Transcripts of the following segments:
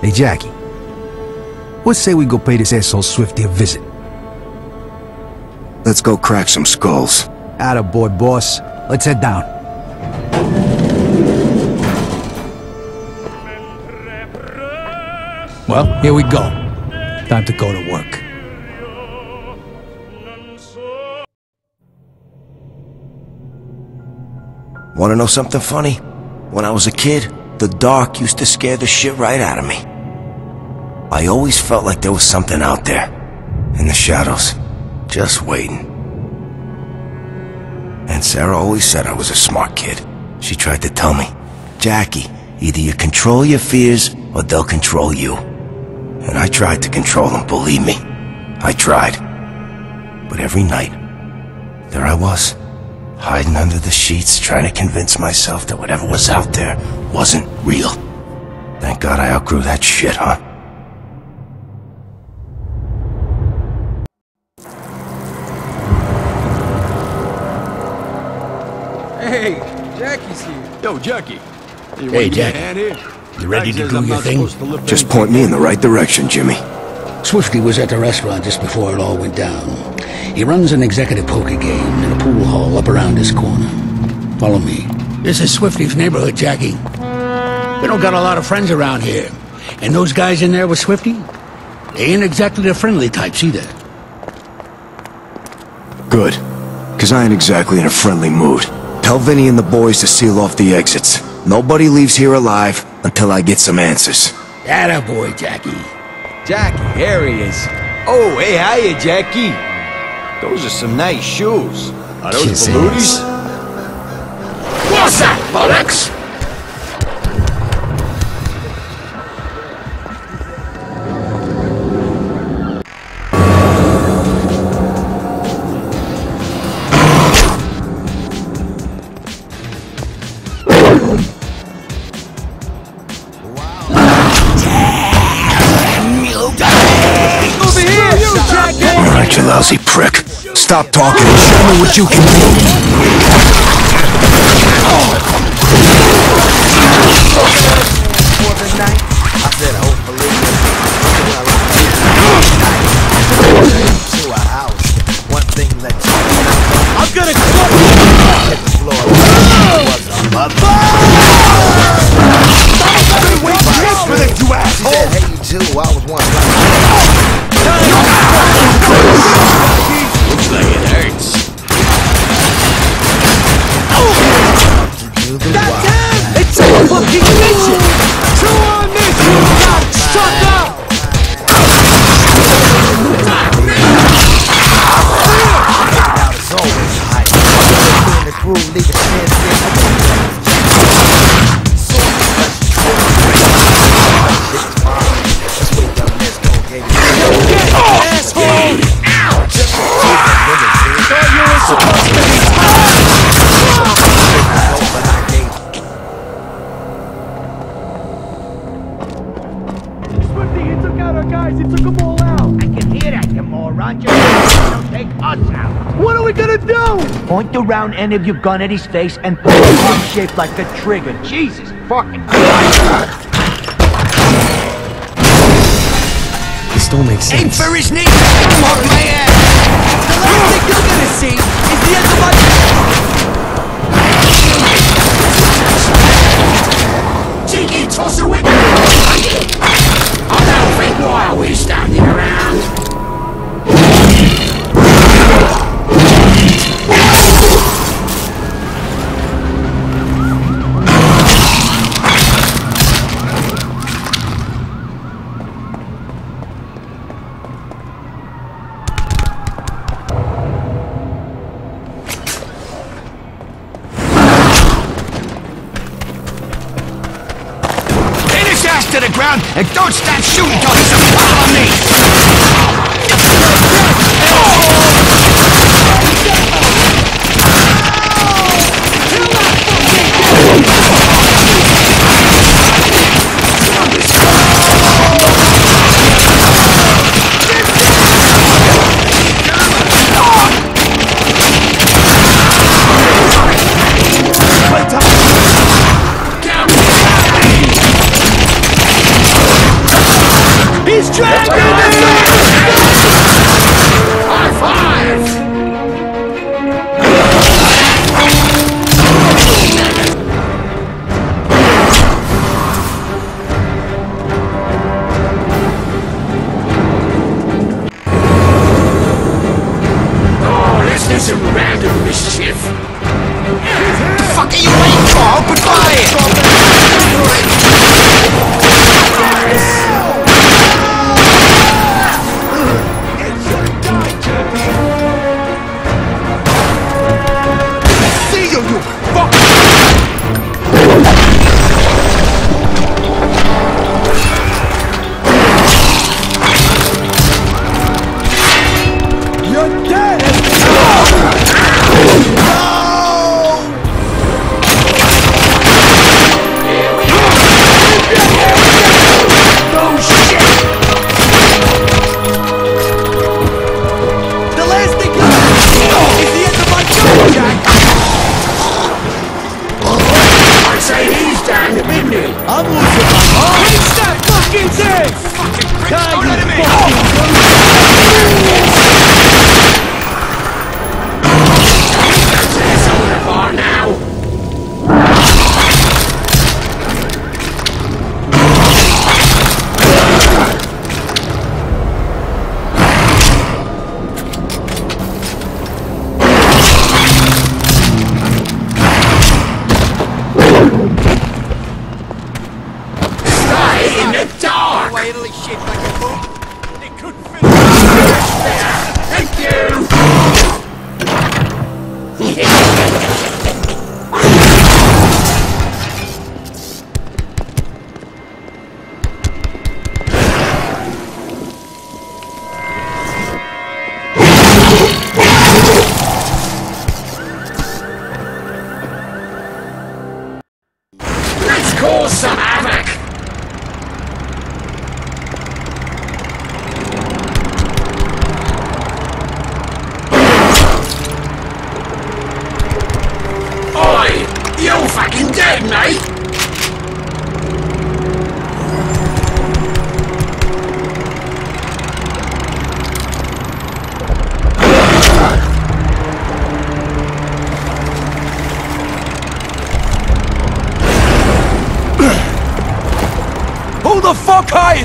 Hey, Jackie. What say we go pay this asshole Swifty a visit? Let's go crack some skulls. Attaboy, boss. Let's head down. Well, here we go. Time to go to work. Wanna know something funny? When I was a kid, the dark used to scare the shit right out of me. I always felt like there was something out there, in the shadows, just waiting. And Sarah always said I was a smart kid. She tried to tell me, Jackie, either you control your fears or they'll control you. And I tried to control them, believe me. I tried. But every night, there I was, hiding under the sheets, trying to convince myself that whatever was out there wasn't real. Thank God I outgrew that shit, huh? Yo, Jackie. You Hey, want to get a Jackie. You ready to do I'm your thing? supposed to lift Just point me in the right direction, Jimmy. Swifty was at the restaurant just before it all went down. He runs an executive poker game in a pool hall up around this corner. Follow me. This is Swifty's neighborhood, Jackie. We don't got a lot of friends around here. And those guys in there with Swifty, they ain't exactly the friendly types either. Good. Because I ain't exactly in a friendly mood. Tell Vinny and the boys to seal off the exits. Nobody leaves here alive until I get some answers. Atta boy, Jackie. Jackie, here he is. Oh, hey, hiya, Jackie. Those are some nice shoes. Are those Kiss? What's that, bollocks? Stop talking show me what you can do. Guys. He took them all out. I can hear that, you moron. Just don't take us out. What are we gonna do? Point the round end of your gun at his face and pull it arm shaped like a trigger. Jesus fucking Christ. This don't make sense. Aim for his knee! Fuck my ass! The last thing you're gonna see is the end of my... Cheeky tosser with I don't think why we standing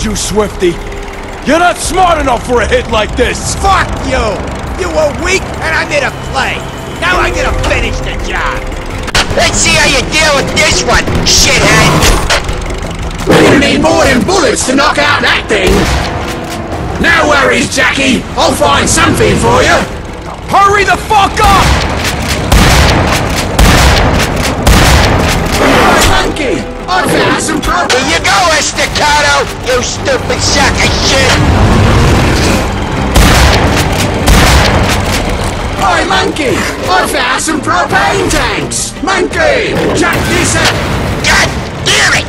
told you, Swifty. You're not smart enough for a hit like this! Fuck you! You were weak and I made a play! Now I'm gonna finish the job! Let's see how you deal with this one, shithead! We're gonna need more than bullets to knock out that thing! No worries, Jackie! I'll find something for you! Hurry the fuck up! fire some propane tanks! Monkey, check this out! God damn it!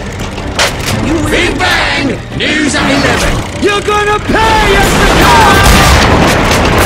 Big Bang, news at 11. You're gonna pay us the cost!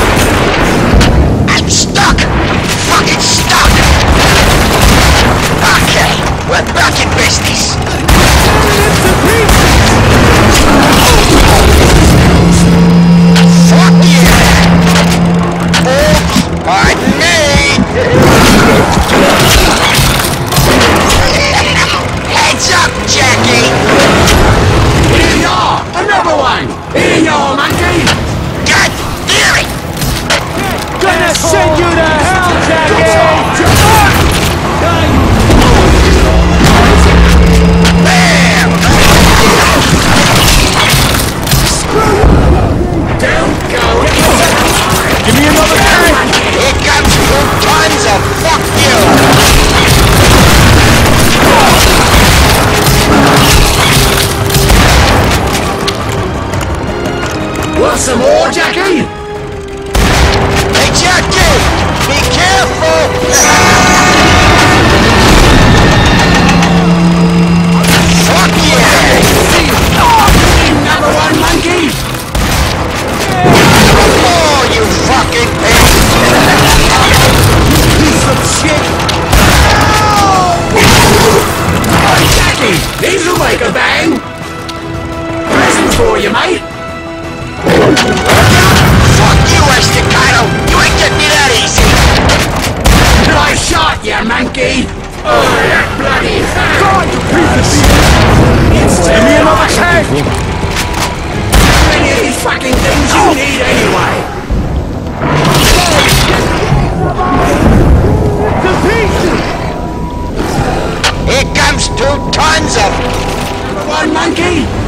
Oh, that bloody God, you piece of shit! Give me another of fucking things you need anyway? To pieces! Here comes two tons of... One monkey?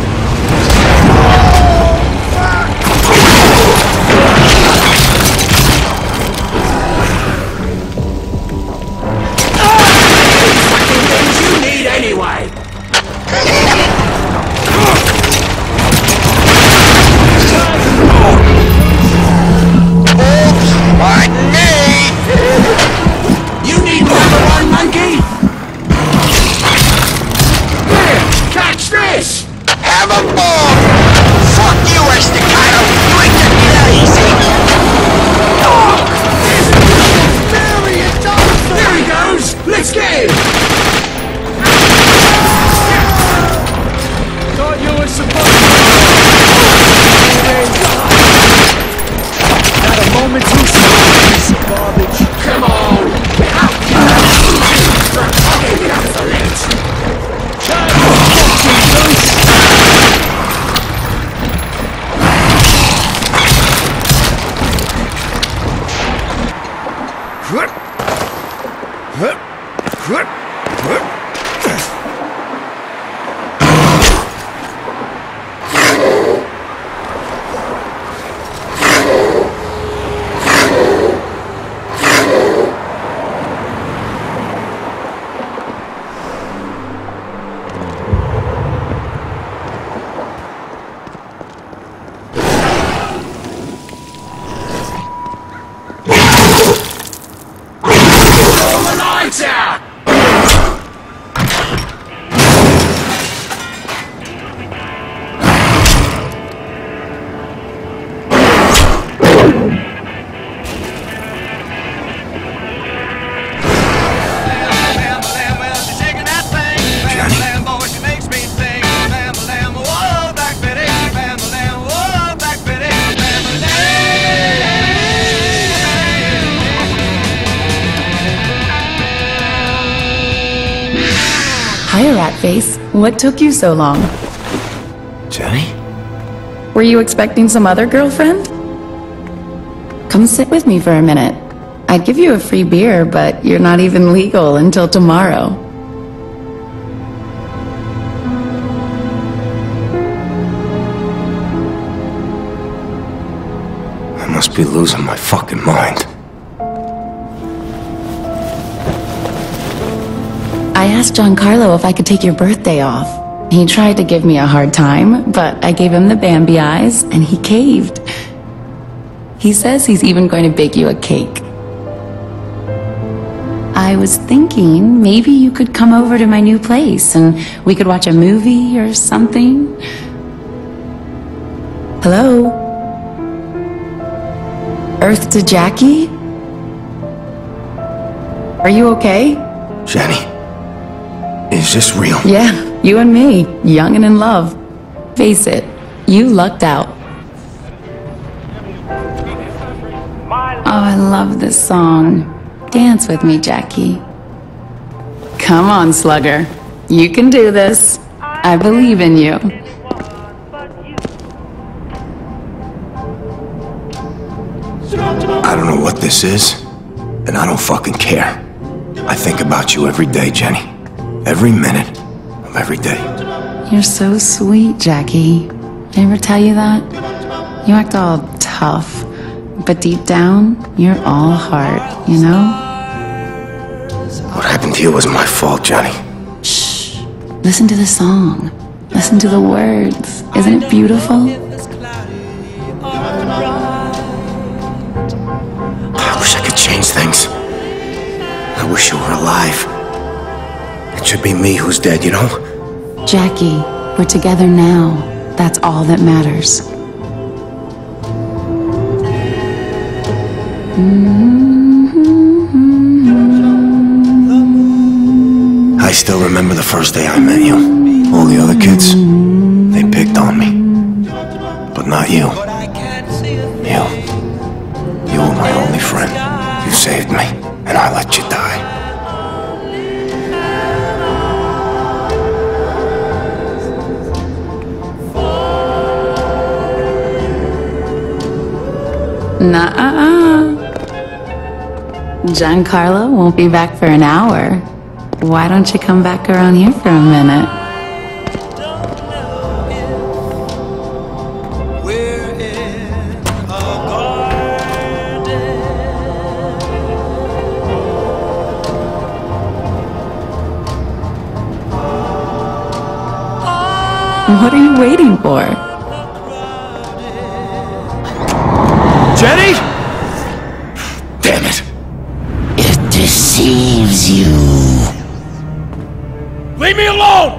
What took you so long? Jenny? Were you expecting some other girlfriend? Come sit with me for a minute. I'd give you a free beer, but you're not even legal until tomorrow. I must be losing my fucking mind. Asked Giancarlo if I could take your birthday off. He tried to give me a hard time, but I gave him the Bambi eyes, and he caved. He says he's even going to bake you a cake. I was thinking maybe you could come over to my new place and we could watch a movie or something. Hello? Earth to Jackie? Are you okay? Jenny? Is this real? Yeah, you and me, young and in love. Face it, you lucked out. Oh, I love this song. Dance with me, Jackie. Come on, Slugger. You can do this. I believe in you. I don't know what this is, and I don't fucking care. I think about you every day, Jenny. Every minute of every day. You're so sweet, Jackie. Did I ever tell you that? You act all tough, but deep down, you're all heart, you know? What happened to you was my fault, Johnny. Shh. Listen to the song. Listen to the words. Isn't it beautiful? I wish I could change things. I wish you were alive. It should be me who's dead, you know? Jackie, we're together now. That's all that matters. I still remember the first day I met you. All the other kids, they picked on me. But not you. Nuh-uh. Giancarlo won't be back for an hour. Why don't you come back around here for a minute? Jenny? Damn it. It deceives you. Leave me alone!